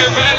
Everybody